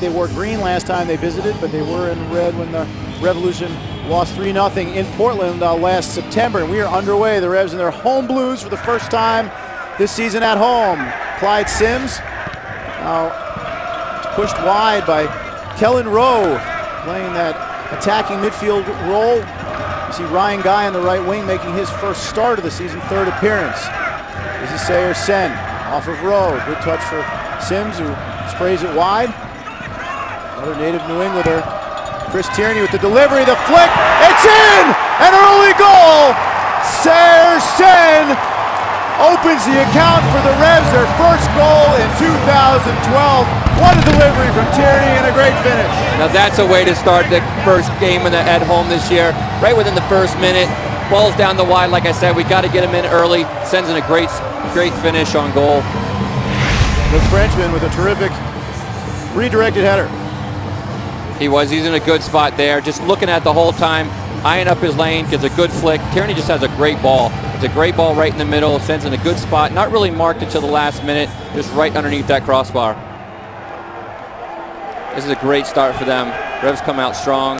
They wore green last time they visited, but they were in red when the Revolution lost 3-0 in Portland uh, last September. And we are underway. The Revs in their home blues for the first time this season at home. Clyde Simms now pushed wide by Kelyn Rowe playing that attacking midfield role. You see Ryan Guy on the right wing making his first start of the season, third appearance. This is Saer Sene off of Rowe. Good touch for Simms who sprays it wide. Another native New Englander. Chris Tierney with the delivery, the flick, it's in! An early goal! Saer Sene opens the account for the Revs, their first goal in 2012. What a delivery from Tierney and a great finish. Now that's a way to start the first game the, at home this year. Right within the first minute, balls down the wide. Like I said, we got to get him in early. Sends in a great, great finish on goal. The Frenchman with a terrific redirected header. He was. He's in a good spot there. Just looking at the whole time, eyeing up his lane, gets a good flick. Tierney just has a great ball. It's a great ball right in the middle, sends in a good spot. Not really marked until the last minute, just right underneath that crossbar. This is a great start for them. Revs come out strong.